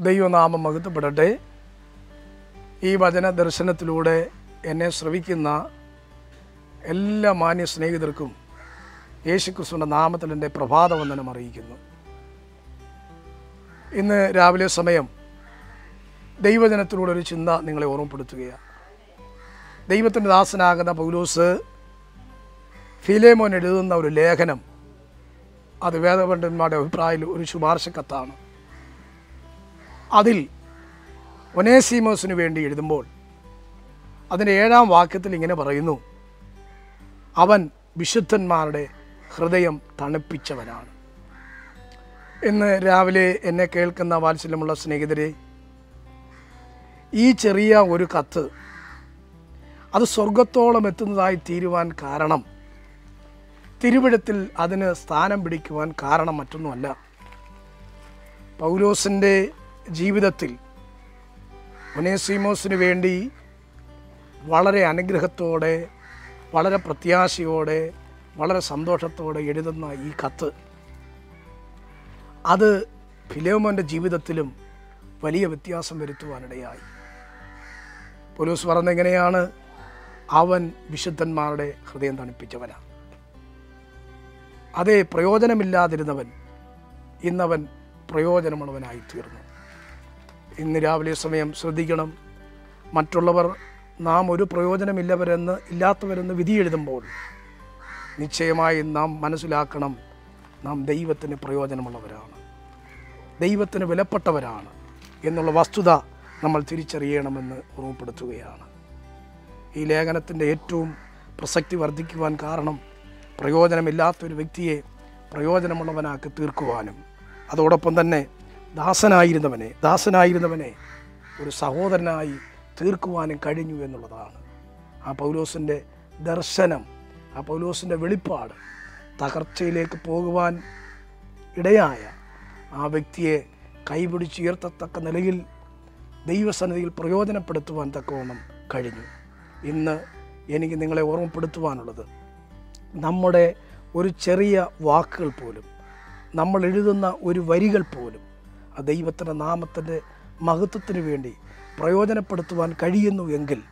ദൈവനാമം മഹത്വപ്പെടട്ടെ ഈ വചന ദർശനത്തിലൂടെ എന്നെ ശ്രവിക്കുന്ന എല്ലാ മാന്യ സ്നേഹിതർക്കും യേശുക്രിസ്തുവിന്റെ നാമത്തിൽ എന്റെ പ്രഭാതവന്ദനം അറിയിക്കുന്നു. ഇന്ന് രാവിലെ സമയം ദൈവജനത്തിലൂടെ ഒരു ചിന്ത നിങ്ങളെ ഓർമ്മപ്പെടുത്തുകയാണ്. ദൈവത്തിന്റെ ദാസനാകുന്ന പൗലൂസ് ഫിലേമോൻ എഴുതുന്ന ഒരു ലേഖനം അത് വേദപണ്ഡന്മാരുടെ അഭിപ്രായത്തിൽ ഒരു ശുപാർശ കത്താണ് അതിൽ ഒനേസീമോസിന് വേണ്ടി എഴുതുമ്പോൾ അതിന്റെ ഏഴാം വാക്യത്തിൽ ഇങ്ങനെ പറയുന്നു അവൻ വിശുദ്ധന്മാരുടെ ഹൃദയം തണുപ്പിച്ചവനാണ്. ഇന്ന് രാവിലെ എന്നെ കേൾക്കുന്ന വാത്സല്യമുള്ള സ്നേഹിതരെ ഈ ചെറിയ ഒരു കത്ത് അത് സ്വർഗത്തോളം എത്തുന്നതായി തീരുവാൻ കാരണം തിരുവിടത്തിൽ അതിന് സ്ഥാനം പിടിക്കുവാൻ കാരണം മറ്റൊന്നുമല്ല. പൗലോസിന്റെ ജീവിതത്തിൽ ഒനേസീമോസിന് വേണ്ടി വളരെ അനുഗ്രഹത്തോടെ വളരെ പ്രത്യാശയോടെ വളരെ സന്തോഷത്തോടെ എഴുതുന്ന ഈ കത്ത്. അത് ഫിലോമോന്റെ ജീവിതത്തിലും വലിയ വ്യത്യാസം വരുത്തുവാനിടയായി. പോലീസ് പറഞ്ഞെങ്ങനെയാണ് അവൻ വിശുദ്ധന്മാരുടെ ഹൃദയം തണുപ്പിച്ചവനാണ് അതേ പ്രയോജനമില്ലാതിരുന്നവൻ ഇന്നവൻ പ്രയോജനമുള്ളവനായി തീർന്നു ഇന്ന് രാവിലെ സമയം ശ്രദ്ധിക്കണം. മറ്റുള്ളവർ നാം ഒരു പ്രയോജനമില്ലവരെന്ന് ഇല്ലാത്തവരെന്ന് വിധി എഴുതുമ്പോൾ നിശ്ചയമായി നാം മനസ്സിലാക്കണം നാം ദൈവത്തിന് പ്രയോജനമുള്ളവരാണ്. ദൈവത്തിന് വിലപ്പെട്ടവരാണ് എന്നുള്ള വസ്തുത നമ്മൾ തിരിച്ചറിയണമെന്ന് ഓർമ്മപ്പെടുത്തുകയാണ്. ഈ ലേഖനത്തിന്റെ ഏറ്റവും പ്രസക്തി വർദ്ധിക്കുവാൻ കാരണം പ്രയോജനമില്ലാത്തൊരു വ്യക്തിയെ പ്രയോജനമുള്ളവനാക്കി തീർക്കുവാനും അതോടൊപ്പം തന്നെ ദാസനായിരുന്നവനെ ദാസനായിരുന്നവനെ ഒരു സഹോദരനായി തീർക്കുവാനും കഴിഞ്ഞു എന്നുള്ളതാണ്. ആ പൗലോസിന്റെ ദർശനം ആ പൗലോസിന്റെ വെളിപ്പാട് തകർച്ചയിലേക്ക് പോകുവാൻ ഇടയായ ആ വ്യക്തിയെ കൈപിടിച്ചുയർത്തത്തക്ക നിലയിൽ ദൈവസന്നിധിയിൽ പ്രയോജനപ്പെടുത്തുവാൻ തക്കവണ്ണം കഴിഞ്ഞു. ഇന്ന് എനിക്ക് നിങ്ങളെ ഓർമ്മപ്പെടുത്തുവാനുള്ളത് നമ്മുടെ ഒരു ചെറിയ വാക്കുകൾ പോലും നമ്മൾ എഴുതുന്ന ഒരു വരികൾ പോലും ആ ദൈവത്തിന്റെ നാമത്തിന്റെ മഹത്വത്തിന് വേണ്ടി പ്രയോജനപ്പെടുത്തുവാൻ കഴിയുന്നു എങ്കിൽ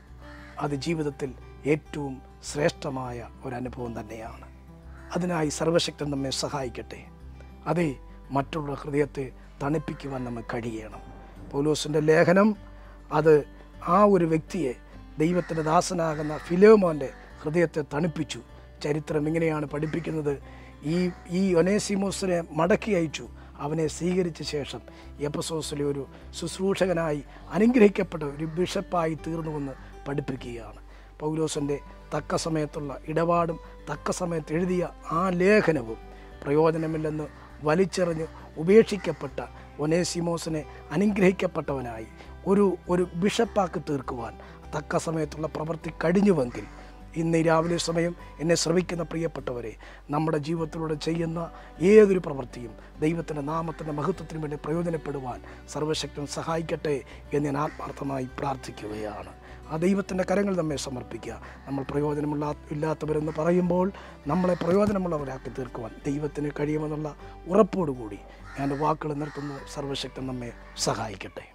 അത് ജീവിതത്തിൽ ഏറ്റവും ശ്രേഷ്ഠമായ ഒരനുഭവം തന്നെയാണ്. അതിനായി സർവശക്തൻ നമ്മെ സഹായിക്കട്ടെ. അതെ മറ്റുള്ള ഹൃദയത്തെ തണുപ്പിക്കുവാൻ നമ്മൾ കഴിയണം. പൗലോസിന്റെ ലേഖനം അത് ആ ഒരു വ്യക്തിയെ ദൈവത്തിന്റെ ദാസനാകുന്ന ഫിലോമോന്റെ ഹൃദയത്തെ തണുപ്പിച്ചു. ചരിത്രം ഇങ്ങനെയാണ് പഠിപ്പിക്കുന്നത്. ഈ ഈ ഒനേസിമോസിനെ മടക്കി അയച്ചു. അവനെ സ്വീകരിച്ച ശേഷം എപ്പസോസിലെ ഒരു ശുശ്രൂഷകനായി അനുഗ്രഹിക്കപ്പെട്ട ഒരു ബിഷപ്പായി തീർന്നുവെന്ന് പഠിപ്പിക്കുകയാണ്. പൗലോസിന്റെ തക്ക സമയത്തുള്ള ഇടപാടും തക്ക സമയത്ത് എഴുതിയ ആ ലേഖനവും പ്രയോജനമില്ലെന്ന് വലിച്ചെറിഞ്ഞ് ഉപേക്ഷിക്കപ്പെട്ട ഒനേസിമോസിനെ അനുഗ്രഹിക്കപ്പെട്ടവനായി ഒരു ഒരു ബിഷപ്പാക്കി തീർക്കുവാൻ തക്ക സമയത്തുള്ള പ്രവൃത്തി കഴിഞ്ഞുവെങ്കിൽ ഇന്ന് രാവിലെ സമയം എന്നെ ശ്രമിക്കുന്ന പ്രിയപ്പെട്ടവരെ നമ്മുടെ ജീവിതത്തിലൂടെ ചെയ്യുന്ന ഏതൊരു പ്രവൃത്തിയും ദൈവത്തിന്റെ നാമത്തിന്റെ മഹത്വത്തിനു വേണ്ടി പ്രയോജനപ്പെടുവാൻ സർവശക്തൻ സഹായിക്കട്ടെ എന്ന് ഞാൻ ആത്മാർത്ഥമായി പ്രാർത്ഥിക്കുകയാണ്. ആ ദൈവത്തിന്റെ കരങ്ങൾ നമ്മെ സമർപ്പിക്കുക. നമ്മൾ പ്രയോജനമുള്ള ഇല്ലാത്തവരെന്ന് പറയുമ്പോൾ നമ്മളെ പ്രയോജനമുള്ളവരാക്കി തീർക്കുവാൻ ദൈവത്തിന് കഴിയുമെന്നുള്ള ഉറപ്പോടുകൂടി ഞാൻ വാക്കുകൾ നിർത്തുന്ന. സർവശക്തൻ നമ്മെ സഹായിക്കട്ടെ.